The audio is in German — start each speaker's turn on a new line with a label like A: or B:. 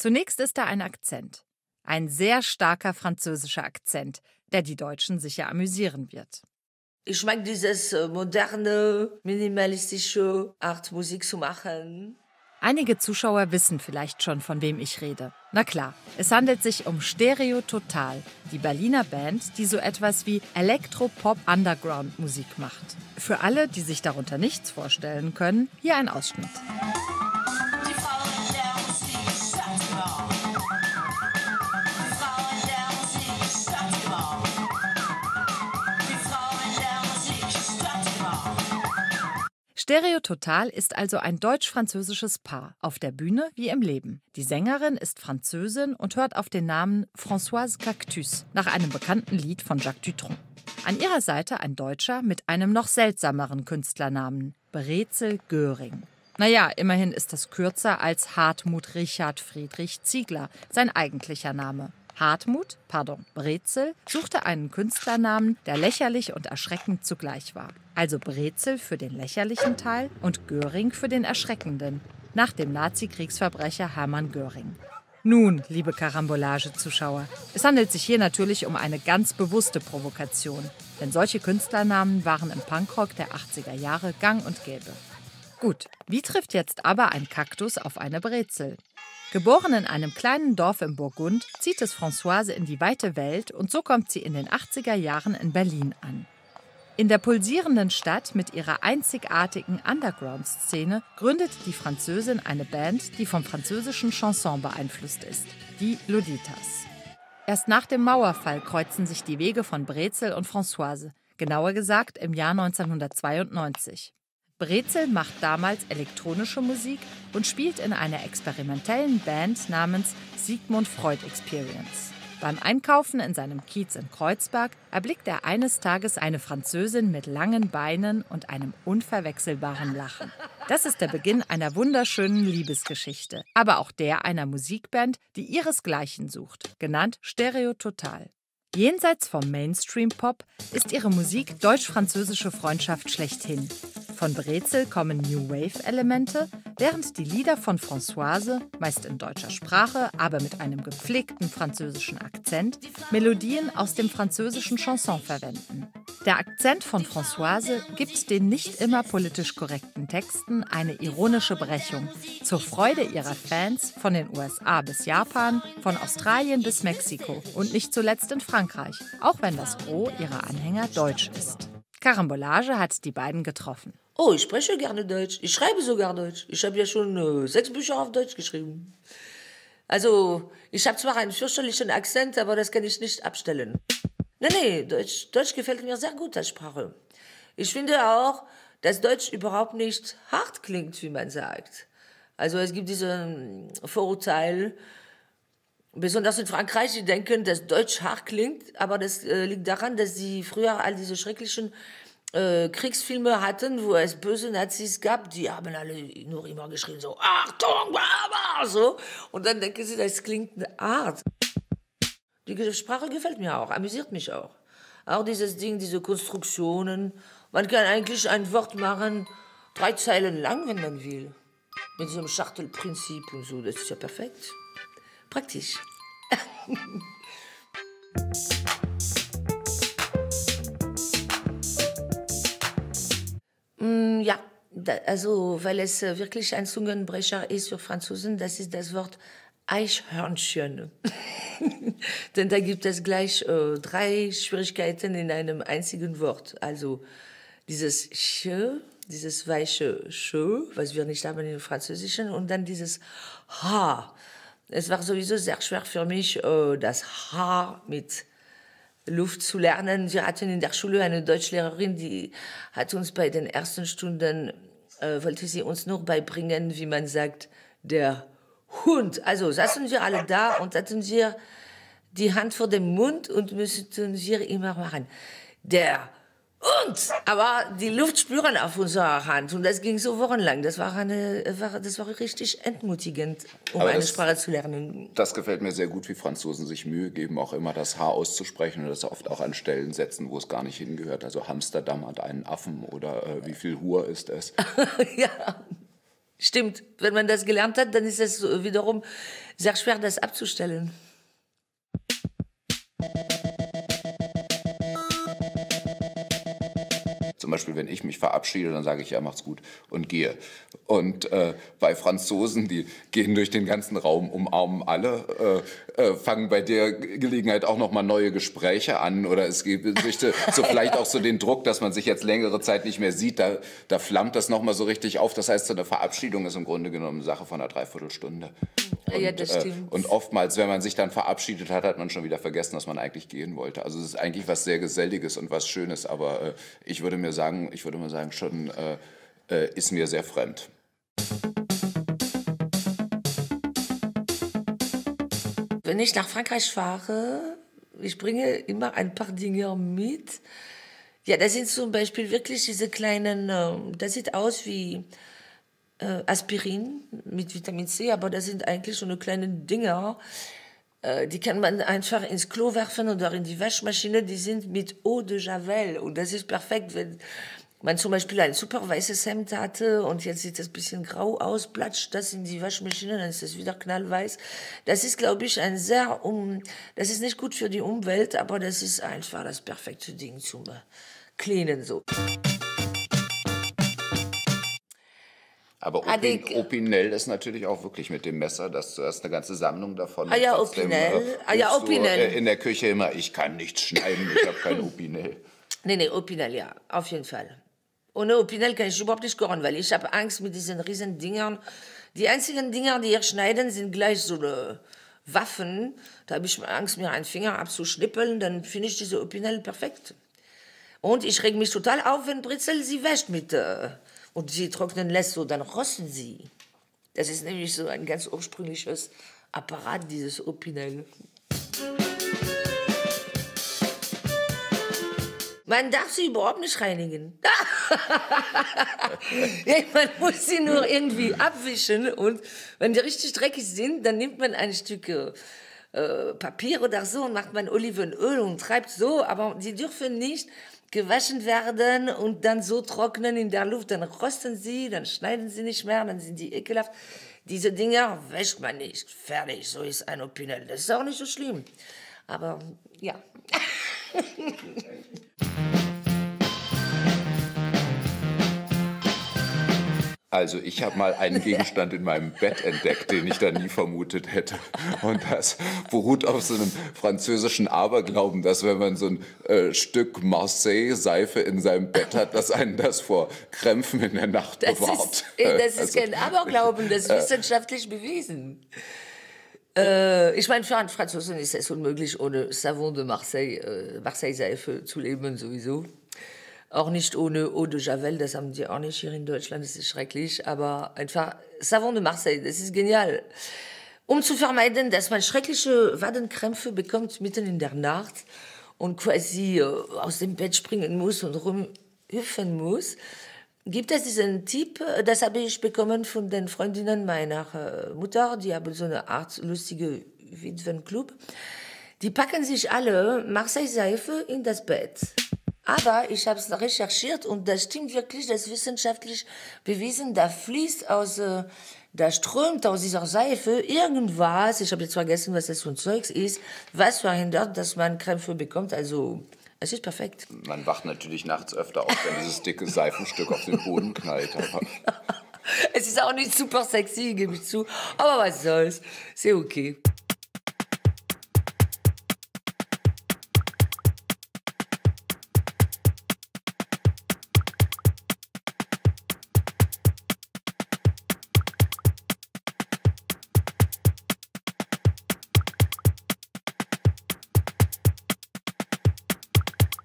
A: Zunächst ist da ein Akzent. Ein sehr starker französischer Akzent, der die Deutschen sicher amüsieren wird.
B: Ich mag dieses äh, moderne, minimalistische Art Musik zu machen.
A: Einige Zuschauer wissen vielleicht schon, von wem ich rede. Na klar, es handelt sich um Stereo Total, die Berliner Band, die so etwas wie Elektropop-Underground-Musik macht. Für alle, die sich darunter nichts vorstellen können, hier ein Ausschnitt. Stereo Total ist also ein deutsch-französisches Paar, auf der Bühne wie im Leben. Die Sängerin ist Französin und hört auf den Namen Françoise Cactus, nach einem bekannten Lied von Jacques Dutronc. An ihrer Seite ein Deutscher mit einem noch seltsameren Künstlernamen, Brezel Göring. Naja, immerhin ist das kürzer als Hartmut Richard Friedrich Ziegler, sein eigentlicher Name. Hartmut, pardon, Brezel, suchte einen Künstlernamen, der lächerlich und erschreckend zugleich war. Also Brezel für den lächerlichen Teil und Göring für den erschreckenden, nach dem Nazi-Kriegsverbrecher Hermann Göring. Nun, liebe Karambolage-Zuschauer, es handelt sich hier natürlich um eine ganz bewusste Provokation, denn solche Künstlernamen waren im Punkrock der 80er Jahre gang und gäbe. Gut, wie trifft jetzt aber ein Kaktus auf eine Brezel? Geboren in einem kleinen Dorf im Burgund, zieht es Françoise in die weite Welt und so kommt sie in den 80er Jahren in Berlin an. In der pulsierenden Stadt mit ihrer einzigartigen Underground-Szene gründet die Französin eine Band, die vom französischen Chanson beeinflusst ist, die Loditas. Erst nach dem Mauerfall kreuzen sich die Wege von Brezel und Françoise, genauer gesagt im Jahr 1992. Brezel macht damals elektronische Musik und spielt in einer experimentellen Band namens Sigmund Freud Experience. Beim Einkaufen in seinem Kiez in Kreuzberg erblickt er eines Tages eine Französin mit langen Beinen und einem unverwechselbaren Lachen. Das ist der Beginn einer wunderschönen Liebesgeschichte, aber auch der einer Musikband, die ihresgleichen sucht, genannt Stereo Total. Jenseits vom Mainstream-Pop ist ihre Musik deutsch-französische Freundschaft schlechthin. Von Brezel kommen New Wave-Elemente, während die Lieder von Françoise, meist in deutscher Sprache, aber mit einem gepflegten französischen Akzent, Melodien aus dem französischen Chanson verwenden. Der Akzent von Françoise gibt den nicht immer politisch korrekten Texten eine ironische Brechung, zur Freude ihrer Fans von den USA bis Japan, von Australien bis Mexiko und nicht zuletzt in Frankreich, auch wenn das Gros ihrer Anhänger deutsch ist. Karambolage hat die beiden getroffen.
B: Oh, ich spreche gerne Deutsch. Ich schreibe sogar Deutsch. Ich habe ja schon äh, sechs Bücher auf Deutsch geschrieben. Also, ich habe zwar einen fürchterlichen Akzent, aber das kann ich nicht abstellen. Nee, nee, Deutsch, Deutsch gefällt mir sehr gut als Sprache. Ich finde auch, dass Deutsch überhaupt nicht hart klingt, wie man sagt. Also es gibt diesen Vorurteil, besonders in Frankreich, die denken, dass Deutsch hart klingt, aber das äh, liegt daran, dass sie früher all diese schrecklichen äh, Kriegsfilme hatten, wo es böse Nazis gab, die haben alle nur immer geschrien so Achtung, Baba, so. Und dann denken sie, das klingt eine Art. Die Sprache gefällt mir auch, amüsiert mich auch. Auch dieses Ding, diese Konstruktionen. Man kann eigentlich ein Wort machen, drei Zeilen lang, wenn man will. Mit diesem Schachtelprinzip und so, das ist ja perfekt. Praktisch. also weil es äh, wirklich ein Zungenbrecher ist für Franzosen, das ist das Wort Eichhörnchen. Denn da gibt es gleich äh, drei Schwierigkeiten in einem einzigen Wort. Also dieses Ch, dieses weiche Ch, was wir nicht haben im Französischen, und dann dieses H. Es war sowieso sehr schwer für mich, äh, das H mit Luft zu lernen. Wir hatten in der Schule eine Deutschlehrerin, die hat uns bei den ersten Stunden, äh, wollte sie uns nur beibringen, wie man sagt, der Hund. Also saßen wir alle da und hatten wir die Hand vor dem Mund und müssten wir immer machen. Der und, aber die Luft spüren auf unserer Hand. Und das ging so wochenlang. Das war, eine, war, das war richtig entmutigend, um aber eine das, Sprache zu lernen.
C: Das gefällt mir sehr gut, wie Franzosen sich Mühe geben, auch immer das H auszusprechen und das oft auch an Stellen setzen, wo es gar nicht hingehört. Also Amsterdam hat einen Affen oder äh, wie viel Hur ist es?
B: ja. Stimmt, wenn man das gelernt hat, dann ist es wiederum sehr schwer, das abzustellen.
C: Zum Beispiel, wenn ich mich verabschiede, dann sage ich, ja, macht's gut und gehe. Und äh, bei Franzosen, die gehen durch den ganzen Raum, umarmen alle, äh, äh, fangen bei der Gelegenheit auch noch mal neue Gespräche an oder es gibt so vielleicht auch so den Druck, dass man sich jetzt längere Zeit nicht mehr sieht, da, da flammt das noch mal so richtig auf. Das heißt, so eine Verabschiedung ist im Grunde genommen eine Sache von einer Dreiviertelstunde. Und,
B: ja, das stimmt.
C: Äh, und oftmals, wenn man sich dann verabschiedet hat, hat man schon wieder vergessen, dass man eigentlich gehen wollte. Also es ist eigentlich was sehr Geselliges und was Schönes, aber äh, ich würde mir sagen, ich würde mal sagen, schon äh, äh, ist mir sehr fremd.
B: Wenn ich nach Frankreich fahre, ich bringe immer ein paar Dinge mit. Ja, das sind zum Beispiel wirklich diese kleinen, äh, das sieht aus wie äh, Aspirin mit Vitamin C, aber das sind eigentlich so eine kleinen Dinger. Äh, die kann man einfach ins Klo werfen oder in die Waschmaschine. Die sind mit Eau de Javel und das ist perfekt, wenn man zum Beispiel ein super weißes Hemd hatte und jetzt sieht das ein bisschen grau aus, platscht das in die Waschmaschine, dann ist es wieder knallweiß. Das ist, glaube ich, ein sehr, um, das ist nicht gut für die Umwelt, aber das ist einfach das perfekte Ding zum Cleanen so.
C: Aber
B: Ah,
C: Opin,
B: die-
C: Opinel ist natürlich auch wirklich mit dem Messer, dass du hast eine ganze Sammlung davon.
B: Ah ja, Opinel.
C: äh,
B: Ah ja, Opinel.
C: äh, In der Küche immer, ich kann nichts schneiden, ich habe kein Opinel.
B: Nee, nee, Opinel, ja, auf jeden Fall. Ohne Opinel kann ich überhaupt nicht kochen, weil ich habe Angst mit diesen riesen Dingern. Die einzigen Dinger, die hier schneiden, sind gleich so Waffen. Da habe ich Angst, mir einen Finger abzuschnippeln, dann finde ich diese Opinel perfekt. Und ich reg mich total auf, wenn Britzel sie wäscht mit äh, und sie trocknen lässt, so dann rosten sie. Das ist nämlich so ein ganz ursprüngliches Apparat, dieses Opinel. Man darf sie überhaupt nicht reinigen. man muss sie nur irgendwie abwischen und wenn die richtig dreckig sind, dann nimmt man ein Stück äh, Papier oder so und macht man Olivenöl und treibt so, aber sie dürfen nicht gewaschen werden und dann so trocknen in der Luft, dann rosten sie, dann schneiden sie nicht mehr, dann sind die ekelhaft. Diese Dinger wäscht man nicht. Fertig, so ist ein Opinel. Das ist auch nicht so schlimm. Aber ja.
C: Also ich habe mal einen Gegenstand in meinem Bett entdeckt, den ich da nie vermutet hätte. Und das beruht auf so einem französischen Aberglauben, dass wenn man so ein äh, Stück Marseille-Seife in seinem Bett hat, dass einen das vor Krämpfen in der Nacht
B: Das
C: bewahrt.
B: ist, äh, das ist
C: Also,
B: kein Aberglauben, das ist wissenschaftlich bewiesen. Äh, ich meine, für einen Franzosen ist es unmöglich, ohne Savon de Marseille, äh, Marseille-Seife zu leben, sowieso. Auch nicht ohne Eau de Javel, das haben die auch nicht hier in Deutschland, das ist schrecklich. Aber einfach Savon de Marseille, das ist genial. Um zu vermeiden, dass man schreckliche Wadenkrämpfe bekommt mitten in der Nacht und quasi äh, aus dem Bett springen muss und rumhüpfen muss, gibt es diesen Tipp, äh, das habe ich bekommen von den Freundinnen meiner äh, Mutter, die haben so eine Art lustige Witwenclub. Die packen sich alle Marseille-Seife in das Bett. Aber ich habe es recherchiert und das stimmt wirklich, das ist wissenschaftlich bewiesen. Da fließt aus, äh, da strömt aus dieser Seife irgendwas, ich habe jetzt vergessen, was das für ein Zeugs ist, was verhindert, dass man Krämpfe bekommt. Also, es ist perfekt.
C: Man wacht natürlich nachts öfter auf, wenn dieses dicke Seifenstück auf den Boden knallt.
B: Es ist auch nicht super sexy, gebe ich zu. Aber was soll's. C'est okay.